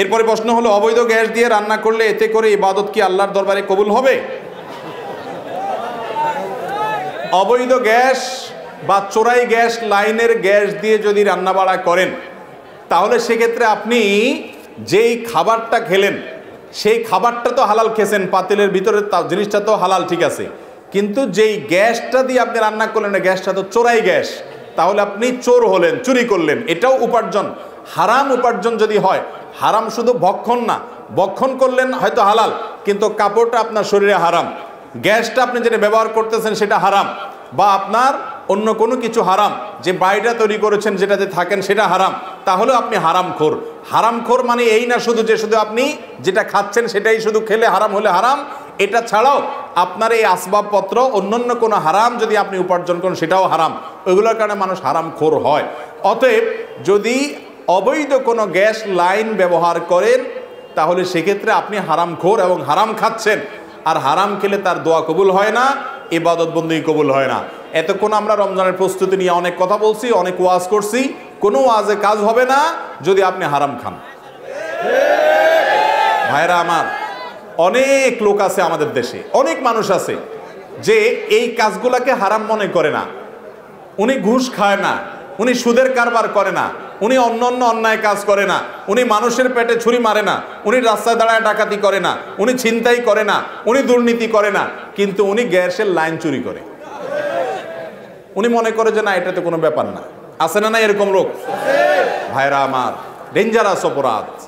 এরপরে প্রশ্ন হলো, অবৈধ গ্যাস দিয়ে রান্না করলে এতে করে ইবাদত কি আল্লাহর দরবারে কবুল হবে? অবৈধ গ্যাস বা চোরাই গ্যাস লাইনের গ্যাস দিয়ে যদি রান্নাবাড়া করেন, তাহলে সেক্ষেত্রে আপনি যেই খাবারটা খেলেন, সেই খাবারটা তো হালাল খেয়েছেন, পাতিলের ভিতরে জিনিসটা তো হালাল ঠিক আছে। কিন্তু যেই গ্যাসটা দিয়ে আপনি রান্না করলেন গ্যাসটা তো চোরাই গ্যাস, তাহলে আপনি চোর হলেন, চুরি করলেন, এটাও উপার্জন। হারাম উপার্জন যদি হয়, হারাম শুধু ভক্ষণ না, ভক্ষণ করলেন হয়তো হালাল, কিন্তু কাপড়টা আপনার শরীরে হারাম, গ্যাসটা আপনি যেটা ব্যবহার করতেছেন সেটা হারাম, বা আপনার অন্য কোনো কিছু হারাম, যে বাড়িটা তৈরি করেছেন যেটাতে থাকেন সেটা হারাম তাহলে আপনি হারাম খোর হারাম খোর মানে এই না শুধু যে শুধু আপনি যেটা খাচ্ছেন সেটাই শুধু খেলে হারাম হলে হারাম, এটা ছাড়াও আপনার এই আসবাবপত্র অন্যান্য কোনো হারাম যদি আপনি উপার্জন করেন সেটাও হারাম, ওইগুলোর কারণে মানুষ হারাম খোর হয়। অতএব যদি অবৈধ কোনো গ্যাস লাইন ব্যবহার করেন, তাহলে সেক্ষেত্রে আপনি হারাম খোর এবং হারাম খাচ্ছেন। আর হারাম খেলে তার দোয়া কবুল হয় না, ইবাদত বন্দী কবুল হয় না। এতক্ষণ আমরা রমজানের প্রস্তুতি নিয়ে অনেক কথা বলছি, অনেক ওয়াজ করছি। কোনো ওয়াজে কাজ হবে না যদি আপনি হারাম খান। ভাইরা আমার, অনেক লোক আছে আমাদের দেশে, অনেক মানুষ আছে যে এই কাজগুলাকে হারাম মনে করে না। উনি ঘুষ খায় না, উনি সুদের কারবার করে না। উনি অন্য অন্য অন্যায় কাজ করে না। উনি মানুষের পেটে ছুরি মারে না। উনি রাস্তায় দাঁড়ায় ডাকাতি করে না। উনি ছিনতাই করে না। উনি দুর্নীতি করে না। কিন্তু উনি গ্যাসের লাইন চুরি করে। উনি মনে করে যে না, এটাতে কোনো ব্যাপার না। আছে না না এরকম লোক ভাইরা আমার ডেঞ্জারাস অপরাধ।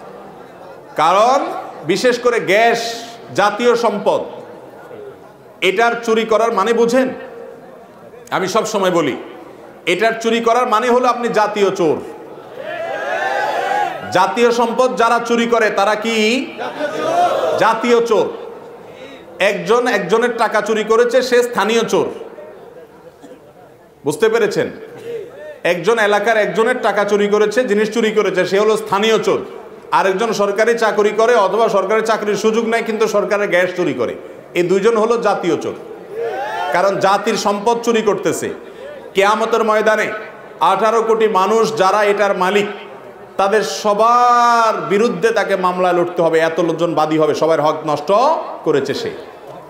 কারণ বিশেষ করে গ্যাস জাতীয় সম্পদ, এটার চুরি করার মানে বুঝেন? আমি সব সময় বলি, এটার চুরি করার মানে হলো আপনি জাতীয় চোর। জাতীয় সম্পদ যারা চুরি করে, তারা কি? জাতীয় চোর। একজন একজনের টাকা চুরি করেছে, সে স্থানীয় চোর। বুঝতে পেরেছেন? একজন এলাকার একজনের টাকা চুরি করেছে, জিনিস চুরি করেছে, সে হলো স্থানীয় চোর। আরেকজন সরকারি চাকরি করে অথবা সরকারি চাকরির সুযোগ নেয়, কিন্তু সরকারের গ্যাস চুরি করে। এই দুইজন হলো জাতীয় চোর। কারণ জাতির সম্পদ চুরি করতেছে। কেয়ামতের ময়দানে আঠারো কোটি মানুষ যারা এটার মালিক তাদের সবার বিরুদ্ধে তাকে মামলায় লড়তে হবে, এত লোকজন বাদী হবে, সবার হক নষ্ট করেছে সে।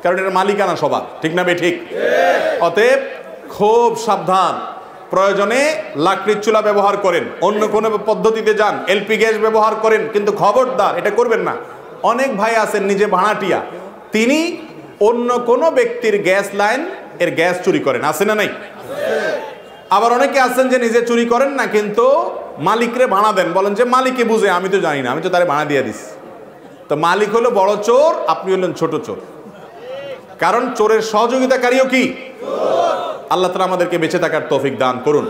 কারণ এটার মালিকানা সবার, ঠিক না বে ঠিক অতএব খুব সাবধান, প্রয়োজনে লাকড়ির চুলা ব্যবহার করেন, অন্য কোনো পদ্ধতিতে যান, এলপি গ্যাস ব্যবহার করেন, কিন্তু খবরদার, এটা করবেন না। অনেক ভাই আছেন, নিজে ভাড়াটিয়া, তিনি অন্য কোনো ব্যক্তির গ্যাস লাইন এর গ্যাস চুরি করেন, আছে না নাই? আবার অনেকে আছেন যে নিজে চুরি করেন না, কিন্তু মালিকরে ভাড়া দেন। বলেন যে মালিকে বুঝে, আমি তো জানি না, আমি তো তারে ভাড়া দিয়ে দিস তো মালিক হলো বড় চোর, আপনি হলেন ছোট চোর। কারণ চোরের সহযোগিতাকারীও কি? আল্লাহ তালা আমাদেরকে বেঁচে থাকার তৌফিক দান করুন।